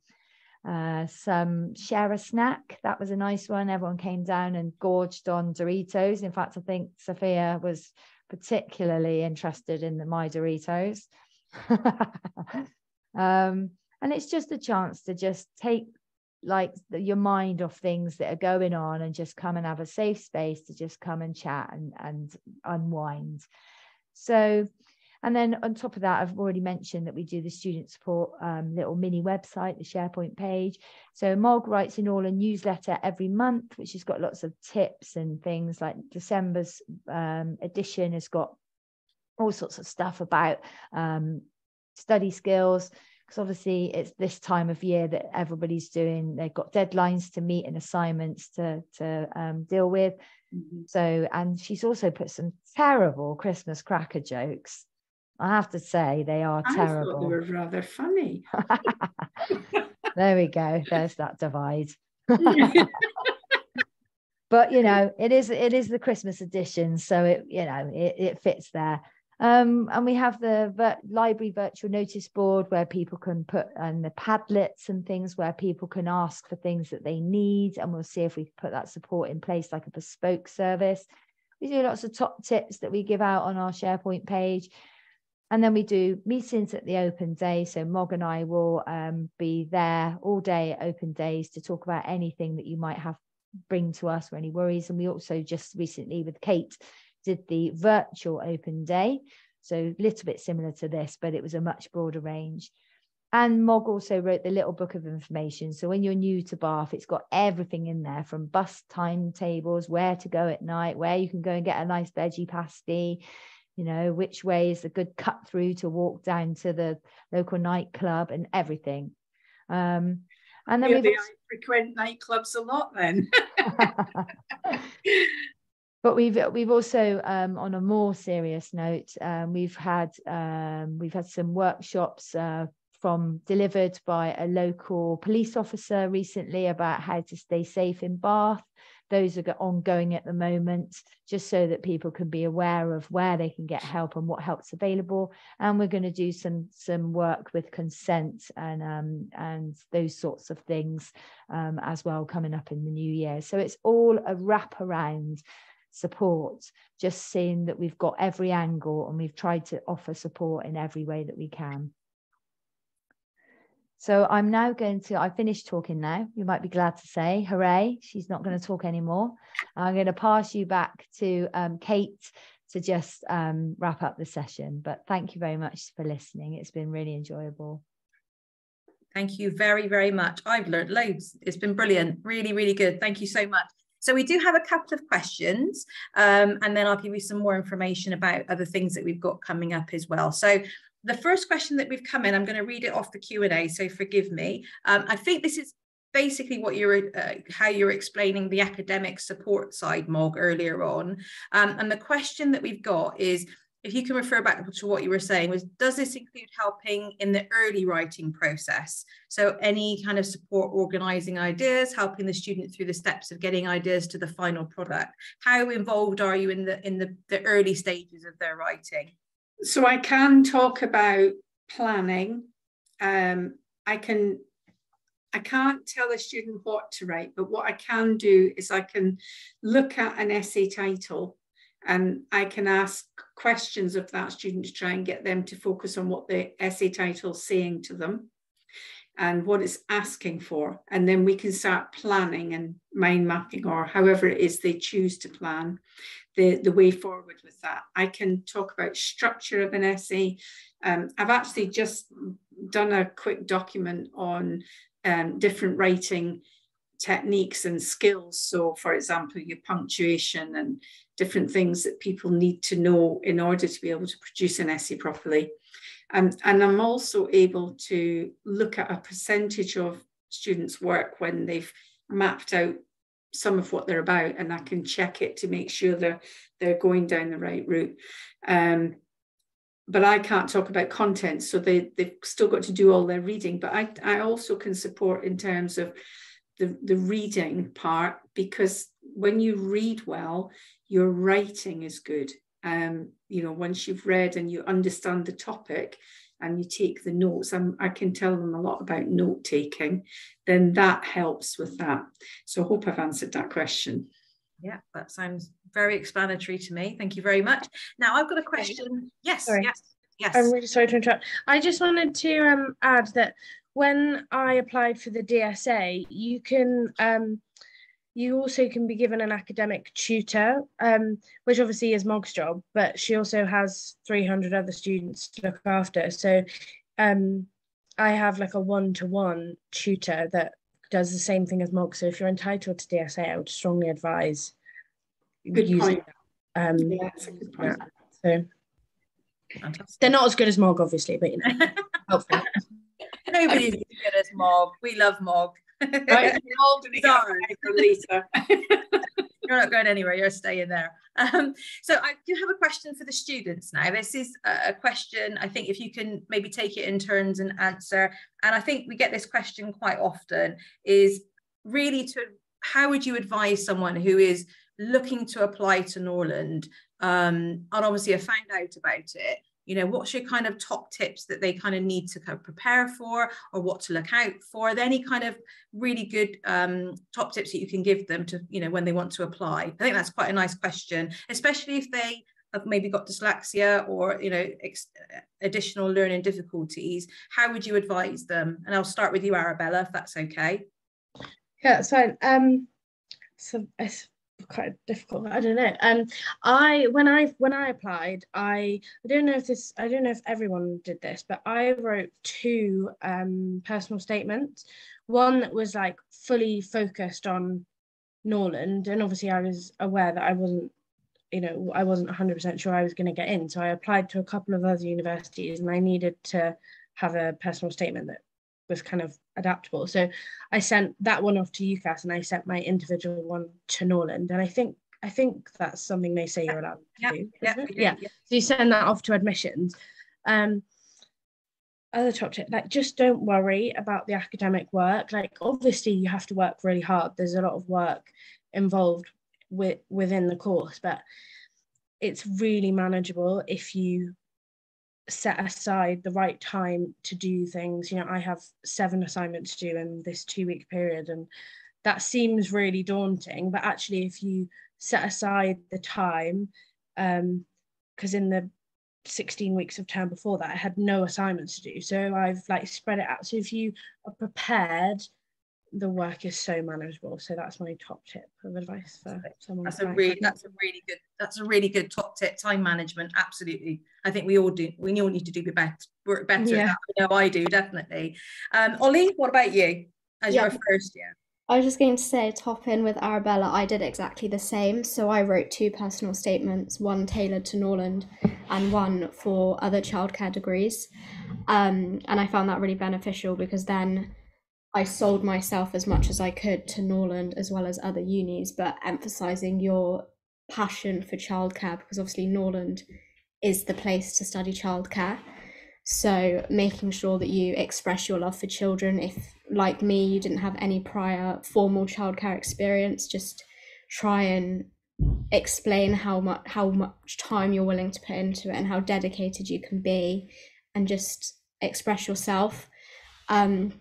uh, some share a snack. That was a nice one. Everyone came down and gorged on Doritos. In fact, I think Sophia was particularly interested in the my Doritos. *laughs* um, and it's just a chance to just take like the, your mind off things that are going on and just come and have a safe space to just come and chat and, and unwind. So and then on top of that, I've already mentioned that we do the student support um, little mini website, the SharePoint page. So Mog writes in all a newsletter every month, which has got lots of tips and things like December's um, edition has got all sorts of stuff about um, study skills. Because obviously it's this time of year that everybody's doing, they've got deadlines to meet and assignments to, to um, deal with. Mm-hmm. So, and she's also put some terrible Christmas cracker jokes I have to say they are I terrible. Thought they were rather funny. *laughs* there we go. There's that divide. *laughs* but you know, it is it is the Christmas edition, so it you know it, it fits there. Um, and we have the vir- library virtual notice board where people can put and the Padlets and things where people can ask for things that they need, and we'll see if we can put that support in place like a bespoke service. We do lots of top tips that we give out on our SharePoint page. And then we do meetings at the open day. So Mog and I will um, be there all day at open days to talk about anything that you might have bring to us or any worries. And we also just recently with Kate did the virtual open day. So a little bit similar to this, but it was a much broader range. And Mog also wrote the little book of information. So when you're new to Bath, it's got everything in there from bus timetables, where to go at night, where you can go and get a nice veggie pasty, you know which way is a good cut through to walk down to the local nightclub and everything. Um and then we *laughs* frequent nightclubs a lot then. *laughs* But we've we've also um, on a more serious note um, we've had um, we've had some workshops uh, from delivered by a local police officer recently about how to stay safe in Bath those are ongoing at the moment, just so that people can be aware of where they can get help and what help's available. And we're going to do some some work with consent and um, and those sorts of things um, as well coming up in the new year. So it's all a wraparound support, just seeing that we've got every angle and we've tried to offer support in every way that we can. So I'm now going to, I finished talking now. You might be glad to say, hooray, she's not going to talk anymore. I'm going to pass you back to um, Kate to just um, wrap up the session. But thank you very much for listening. It's been really enjoyable. Thank you very, very much. I've learned loads. It's been brilliant. Really, really good. Thank you so much. So we do have a couple of questions um, and then I'll give you some more information about other things that we've got coming up as well. So the first question that we've come in, I'm going to read it off the Q&A, so forgive me. Um, I think this is basically what you're uh, how you're explaining the academic support side mog earlier on. Um, and the question that we've got is if you can refer back to what you were saying was does this include helping in the early writing process? So any kind of support organizing ideas helping the student through the steps of getting ideas to the final product? How involved are you in the in the, the early stages of their writing so I can talk about planning. Um, I can I can't tell a student what to write, but what I can do is I can look at an essay title and I can ask questions of that student to try and get them to focus on what the essay title is saying to them and what it's asking for. And then we can start planning and mind mapping or however it is they choose to plan the, the way forward with that. I can talk about structure of an essay. Um, I've actually just done a quick document on um, different writing techniques and skills. So, for example, your punctuation and different things that people need to know in order to be able to produce an essay properly. Um, and I'm also able to look at a percentage of students' work when they've mapped out some of what they're about, and I can check it to make sure they're they're going down the right route. Um, but I can't talk about content, so they they've still got to do all their reading. But I I also can support in terms of the the reading part because when you read well, your writing is good. Um, you know, once you've read and you understand the topic and you take the notes, I'm, I can tell them a lot about note taking, then that helps with that. So I hope I've answered that question. Yeah, that sounds very explanatory to me. Thank you very much. Now I've got a question. Yes, sorry. yes, yes. I'm really sorry to interrupt. I just wanted to um, add that when I applied for the DSA, you can um, you also can be given an academic tutor, um, which obviously is Mog's job, but she also has 300 other students to look after. So um, I have like a one-to-one tutor that does the same thing as Mog. So if you're entitled to DSA, I would strongly advise Good using point. Um, Yeah, that's a good point. So Fantastic. they're not as good as Mog, obviously, but you know, *laughs* hopefully. Nobody's as good as Mog. We love Mog. Right, *laughs* we're all gonna get Sorry. back for later. you're not going anywhere. You're staying there. Um, so i do have a question for the students now. This is a a question i think if you can maybe take it in turns and answer. And i think we get this question quite often is really to how would you advise someone who is looking to apply to norland um, and obviously have found out about it you know what's your kind of top tips that they kind of need to kind of prepare for or what to look out for? Are there any kind of really good um, top tips that you can give them to you know when they want to apply? I think that's quite a nice question especially if they have maybe got dyslexia or you know ex- additional learning difficulties. How would you advise them? And i'll start with you arabella if that's okay. Yeah, fine. Um, so it's quite difficult. I don't know. Um, I when I when I applied, I I don't know if this I don't know if everyone did this, but I wrote two um personal statements. One that was like fully focused on Norland, and obviously I was aware that I wasn't you know I wasn't 100% sure I was going to get in so I applied to a couple of other universities and I needed to have a personal statement that was kind of adaptable. So I sent that one off to UCAS and I sent my individual one to Norland. And I think I think that's something they say you're allowed to yeah do. yeah, isn't we it? do, yeah. So you send that off to admissions. Um other top tip, like just don't worry about the academic work. Like obviously you have to work really hard. There's a lot of work involved with within the course, but it's really manageable if you set aside the right time to do things. You know, I have seven assignments to do in this two week period, and that seems really daunting. But actually, if you set aside the time, um, because in the 16 weeks of term before that, I had no assignments to do. So I've like spread it out. So if you are prepared, the work is so manageable. So that's my top tip of advice for someone. that's a applying. really that's a really good that's a really good top tip time management absolutely i think we all do we all need to do be better work better at Yeah. that. i know i do definitely um Olly what about you as Yeah. your first year I was just going to say, top in with Arabella, I did exactly the same. So I wrote two personal statements, one tailored to Norland and one for other childcare degrees. Um, and I found that really beneficial because then I sold myself as much as I could to Norland as well as other unis, but emphasizing your passion for childcare because obviously Norland is the place to study childcare. So making sure that you express your love for children. If, like me, you didn't have any prior formal childcare experience, just try and explain how much how much time you're willing to put into it and how dedicated you can be, and just express yourself. Um,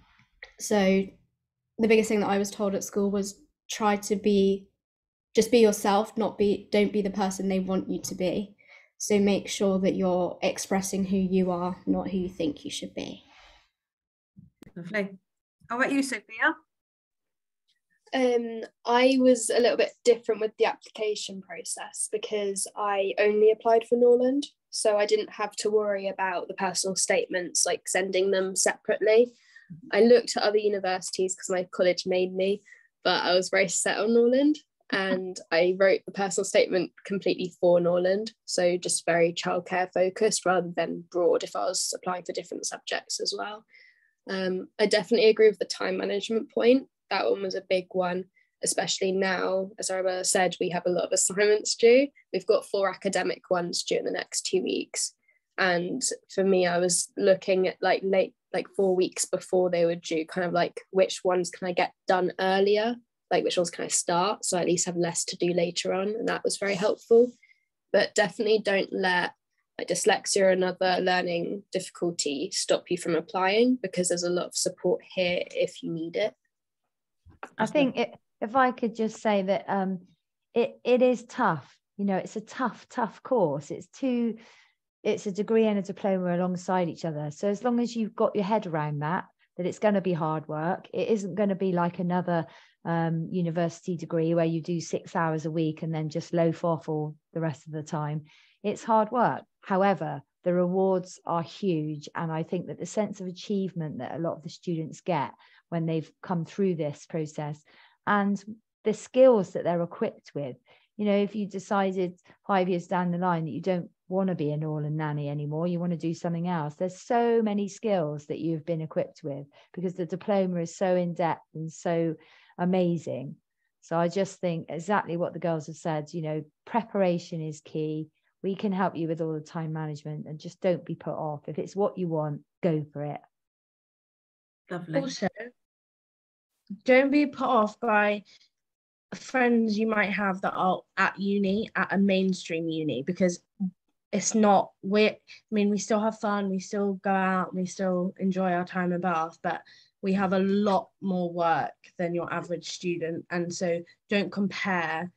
so the biggest thing that I was told at school was try to be just be yourself, not be don't be the person they want you to be. So make sure that you're expressing who you are, not who you think you should be. Lovely. How about you, Sophia? Um, I was a little bit different with the application process because I only applied for Norland, so I didn't have to worry about the personal statements, like sending them separately. I looked at other universities because my college made me, but I was very set on Norland and I wrote the personal statement completely for Norland. So just very childcare focused rather than broad if I was applying for different subjects as well. Um, I definitely agree with the time management point. That one was a big one, especially now, as Arabella said, we have a lot of assignments due. We've got four academic ones due in the next two weeks. And for me, I was looking at like late, like four weeks before they were due, kind of like which ones can I get done earlier? Like which ones can I start so I at least have less to do later on? And that was very helpful. But definitely don't let like dyslexia or another learning difficulty stop you from applying because there's a lot of support here if you need it. I think it, if I could just say that um, it it is tough. You know it's a tough tough course. It's two it's a degree and a diploma alongside each other so as long as you've got your head around that that it's going to be hard work it isn't going to be like another um, university degree where you do six hours a week and then just loaf off all the rest of the time. It's hard work. However, the rewards are huge. And I think that the sense of achievement that a lot of the students get when they've come through this process and the skills that they're equipped with. You know, if you decided five years down the line that you don't want to be a Norland nanny anymore, you want to do something else, there's so many skills that you've been equipped with because the diploma is so in depth and so amazing. So I just think exactly what the girls have said, you know, preparation is key. We can help you with all the time management and just don't be put off. If it's what you want, go for it. Lovely. Also, don't be put off by friends you might have that are at uni, at a mainstream uni, because it's not we I mean we still have fun, we still go out, we still enjoy our time in Bath, but we have a lot more work than your average student. And so don't compare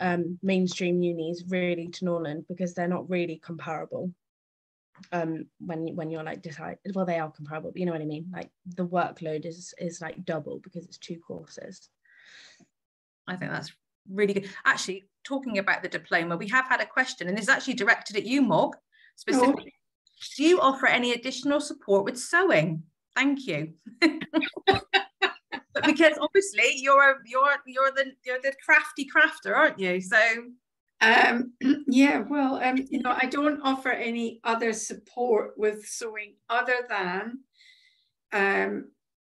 um, mainstream unis really to Norland because they're not really comparable. Um, when when you're like decide well they are comparable, but you know what I mean. Like the workload is is like double because it's two courses. I think that's really good. Actually, talking about the diploma, we have had a question, and it's actually directed at you, Mog, specifically. Oh. Do you offer any additional support with sewing? Thank you. *laughs* because obviously you're a, you're you're the you're the crafty crafter, aren't you? So um, *clears throat* yeah, well, um, you know, I don't offer any other support with sewing other than um,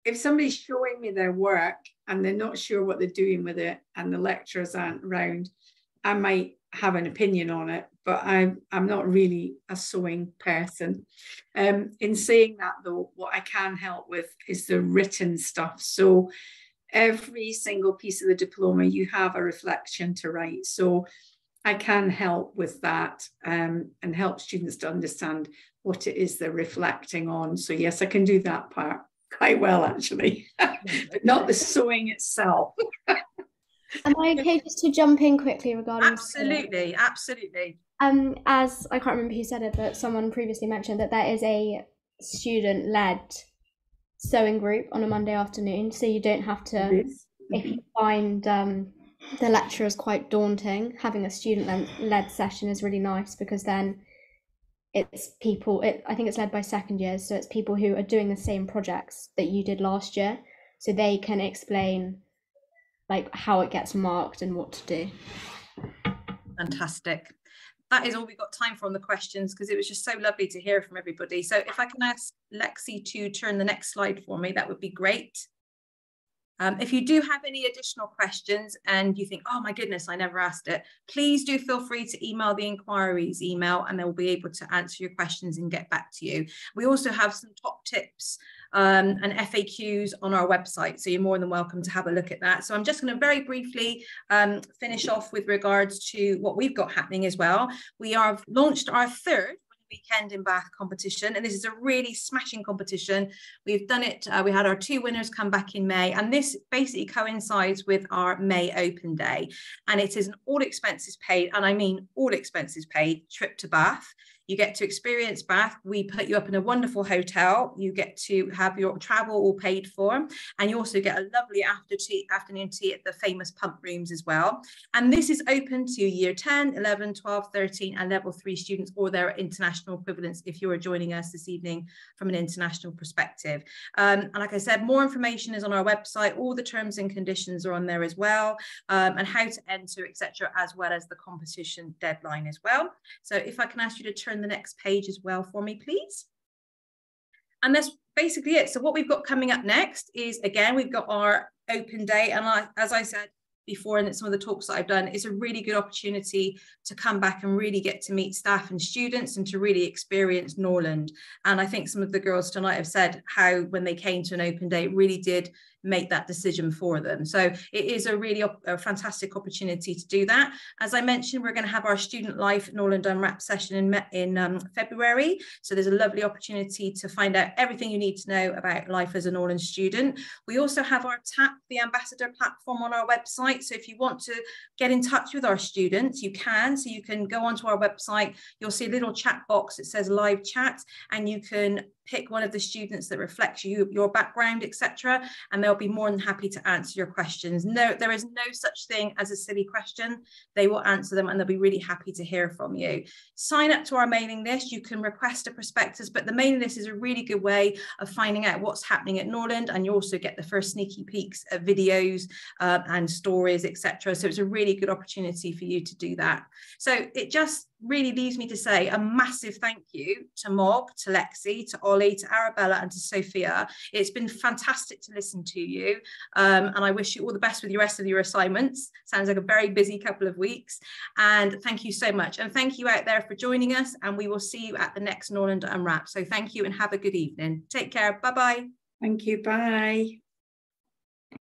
if somebody's showing me their work and they're not sure what they're doing with it and the lecturers aren't around, I might have an opinion on it, but I'm I'm not really a sewing person. Um, in saying that though, what I can help with is the written stuff. So every single piece of the diploma, you have a reflection to write. So I can help with that um, and help students to understand what it is they're reflecting on. So yes, I can do that part quite well actually, *laughs* but not the sewing itself. *laughs* Am I okay just to jump in quickly regarding? Absolutely, absolutely. Um, as I can't remember who said it, but someone previously mentioned that there is a student-led sewing group on a Monday afternoon, so you don't have to. If you find um, the lecturers quite daunting, having a student-led session is really nice because then it's people. It, I think it's led by second years, so it's people who are doing the same projects that you did last year, so they can explain like how it gets marked and what to do. Fantastic. That is all we've got time for on the questions because it was just so lovely to hear from everybody. So if I can ask Lexy to turn the next slide for me, that would be great. Um, if you do have any additional questions and you think, oh my goodness, I never asked it, please do feel free to email the inquiries email and they'll be able to answer your questions and get back to you. We also have some top tips um, and FAQs on our website. So you're more than welcome to have a look at that. So I'm just going to very briefly um, finish off with regards to what we've got happening as well. We have launched our third weekend in Bath competition. And this is a really smashing competition. We've done it, uh, we had our two winners come back in May, and this basically coincides with our May Open Day. And it is an all expenses paid, and I mean all expenses paid trip to Bath. You get to experience Bath. We put you up in a wonderful hotel. You get to have your travel all paid for. And you also get a lovely after tea, afternoon tea at the famous pump rooms as well. And this is open to year 10, 11, 12, 13, and level three students or their international equivalents if you are joining us this evening from an international perspective. Um, and like I said, more information is on our website. All the terms and conditions are on there as well, um, and how to enter, etc., as well as the competition deadline as well. So if I can ask you to turn the next page as well for me, please. And that's basically it. So what we've got coming up next is, again, we've got our open day. And I, as I said before in some of the talks that I've done, it's a really good opportunity to come back and really get to meet staff and students and to really experience Norland. And I think some of the girls tonight have said how when they came to an open day, it really did make that decision for them. So it is a really a fantastic opportunity to do that. As I mentioned, we're going to have our Student Life Norland Unwrap session in, in um, February. So there's a lovely opportunity to find out everything you need to know about life as a Norland student. We also have our TAP, the Ambassador platform on our website. So if you want to get in touch with our students, you can. So you can go onto our website, you'll see a little chat box that says live chat, and you can pick one of the students that reflects you, your background, etc. And they'll be more than happy to answer your questions. No, there is no such thing as a silly question. They will answer them and they'll be really happy to hear from you. Sign up to our mailing list. You can request a prospectus, but the mailing list is a really good way of finding out what's happening at Norland. And you also get the first sneaky peeks at videos uh, and stories, etc. So it's a really good opportunity for you to do that. So it just really leaves me to say a massive thank you to Mog, to Lexy, to Olly, to Arabella, and to Sophia. It's been fantastic to listen to you, um, and I wish you all the best with the rest of your assignments. Sounds like a very busy couple of weeks, and thank you so much. And thank you out there for joining us, and we will see you at the next Norland Unwrap. So thank you and have a good evening. Take care. Bye bye. Thank you. Bye.